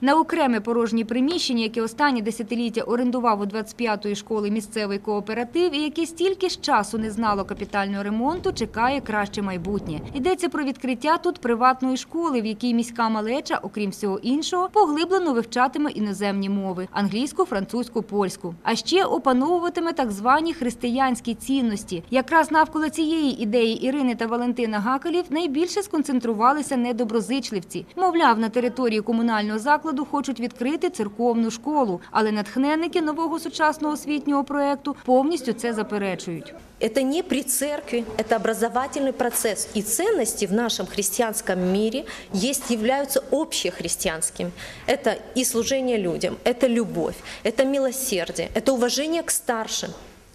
На окреме порожнє приміщення, яке останні десятиліття орендував у 25-ї школи місцевий кооператив і яке стільки ж часу не знало капітального ремонту, чекає краще майбутнє. Йдеться про відкриття тут приватної школи, в якій міська малеча, окрім всього іншого, поглиблено вивчатиме іноземні мови англійську, французьку, польську. А ще опановуватиме так звані християнські цінності. Якраз навколо цієї ідеї Ірини та Валентина Гакалів найбільше сконцентрувалися недоброзичливці. Мовляв, на території комунального закладу хочуть відкрити церковну школу, але натхненники нового сучасного освітнього проекту повністю це заперечують. Это не при церкви, это образовательный процесс. И ценности в нашем христианском мире есть, являются общехристианскими. Это и служение людям, это любовь, это милосердие, это уважение к старшим.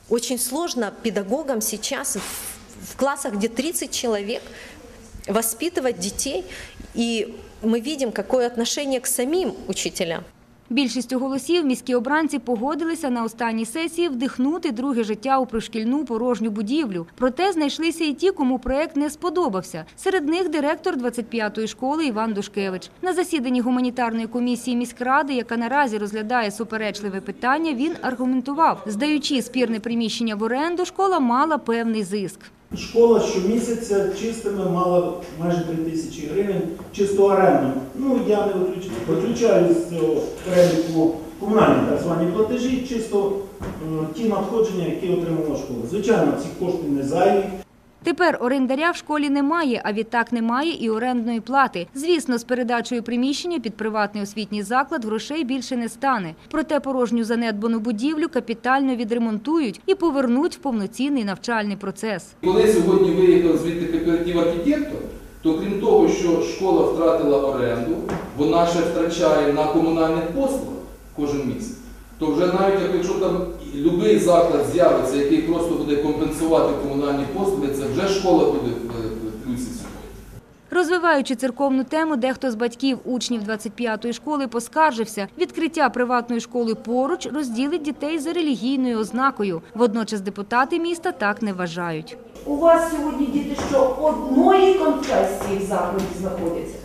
Очень сложно педагогам сейчас в- в классах, где 30 человек, воспитывать детей. И мы видим, какое отношение к самим учителям. Більшістю голосів міські обранці погодилися на останній сесії вдихнути друге життя у пришкільну порожню будівлю. Проте знайшлися і ті, кому проект не сподобався. Серед них директор 25-ї школи Іван Душкевич. На засіданні гуманітарної комісії міськради, яка наразі розглядає суперечливе питання, він аргументував, здаючи спірне приміщення в оренду, школа мала певний зиск. Школа щомісяця чистими мала майже 3 тисячі гривень чисто оренду. Ну, я не виключаю, виключаю з цього переліку комунальні так звані платежі, чисто е, ті надходження, які отримала школа. Звичайно, ці кошти не зайві. Тепер орендаря в школі немає, а відтак немає і орендної плати. Звісно, з передачею приміщення під приватний освітній заклад грошей більше не стане. Проте порожню занедбану будівлю капітально відремонтують і повернуть в повноцінний навчальний процес. Коли сьогодні виїхав звідти кооператив архітектор, то крім того, що школа втратила оренду, вона ще втрачає на комунальних послугах кожен місяць. То вже навіть якщо там будь-який заклад з'явиться, який просто буде компенсувати комунальні послуги, це вже школа буде в в плюсі. Розвиваючи церковну тему, дехто з батьків учнів 25-ї школи поскаржився. Відкриття приватної школи поруч розділить дітей за релігійною ознакою. Водночас депутати міста так не вважають. У вас сьогодні діти що одної конфесії в закладі знаходяться?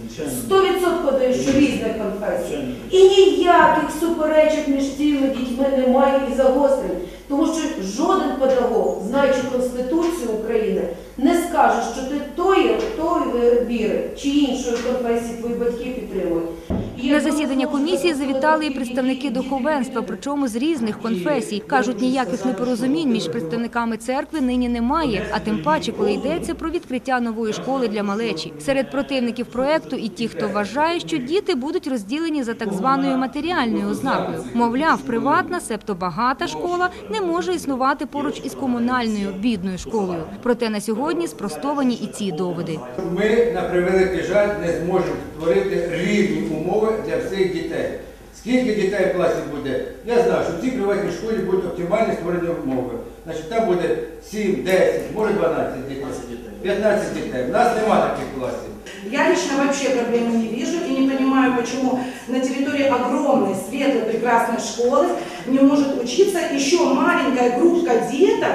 Сто відсотків даю, що різних конфесій. І ніяких суперечок між цими дітьми немає і загострень. Тому що жоден педагог, знаючи Конституцію України, не скаже, що ти тої, тої віри чи іншої конфесії твої батьки підтримують. На засідання комісії завітали і представники духовенства, причому з різних конфесій. Кажуть, ніяких непорозумінь між представниками церкви нині немає, а тим паче, коли йдеться про відкриття нової школи для малечі. Серед противників проекту і ті, хто вважає, що діти будуть розділені за так званою матеріальною ознакою. Мовляв, приватна, себто багата школа не може існувати поруч із комунальною бідною школою. Проте на сьогодні спростовані і ці доводи. Ми, на превеликий жаль, не зможемо створити рівні умови для всіх дітей. Скільки дітей в класі буде? Я знаю, що в цій приватній школі будуть оптимальні створені умови. Значить, там буде 7, 10, може 12 дітей. 15 дітей. У нас немає таких класів. Я лично вообще проблемы не вижу и не понимаю, почему на территории огромной, светлой, прекрасной школы не может учиться еще маленькая группка деток,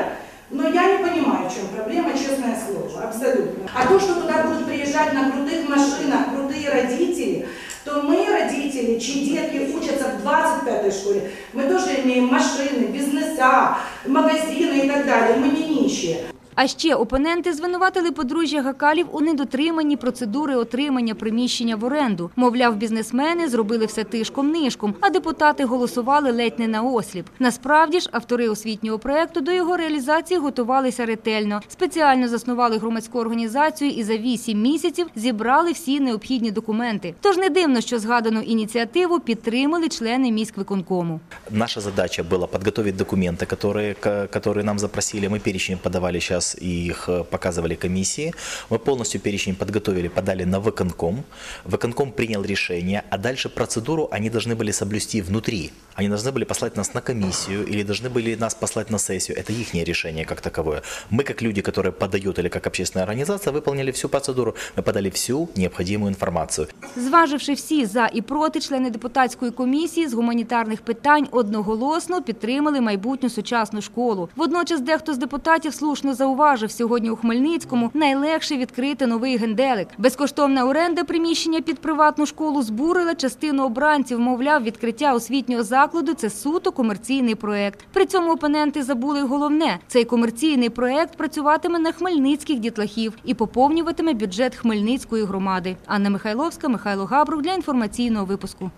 но я не понимаю, в чем проблема, честное слово, абсолютно. А то, что туда будут приезжать на крутых машинах крутые родители, то мы, родители, чьи детки учатся в 25-й школе, мы тоже имеем машины, бизнеса, магазины и так далее, мы не нищие. А ще опоненти звинуватили подружжя Гакалів у недотриманні процедури отримання приміщення в оренду. Мовляв, бізнесмени зробили все тишком-нишком, а депутати голосували ледь не на осліп. Насправді ж, автори освітнього проекту до його реалізації готувалися ретельно. Спеціально заснували громадську організацію і за вісім місяців зібрали всі необхідні документи. Тож не дивно, що згадану ініціативу підтримали члени міськвиконкому. Наша задача была подготовить документы, которые, к- которые нам запросили. Мы перечень подавали сейчас и их э, показывали комиссии. Мы полностью перечень подготовили, подали на выконком. Выконком принял решение, а дальше процедуру они должны были соблюсти внутри. Они должны были послать нас на комиссию или должны были нас послать на сессию. Это их решение как таковое. Мы, как люди, которые подают или как общественная организация, выполнили всю процедуру. Мы подали всю необходимую информацию. Зваживши всі за і проти, члени депутатської комісії з гуманітарних питань одноголосно підтримали майбутню сучасну школу. Водночас дехто з депутатів слушно зауважив, зауважив, сьогодні у Хмельницькому найлегше відкрити новий генделик. Безкоштовна оренда приміщення під приватну школу збурила частину обранців. Мовляв, відкриття освітнього закладу це суто комерційний проект. При цьому опоненти забули головне: цей комерційний проект працюватиме на хмельницьких дітлахів і поповнюватиме бюджет Хмельницької громади. Анна Михайловська, Михайло Габрук для інформаційного випуску.